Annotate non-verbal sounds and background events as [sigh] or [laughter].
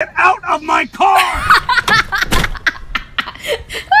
Get out of my car! [laughs]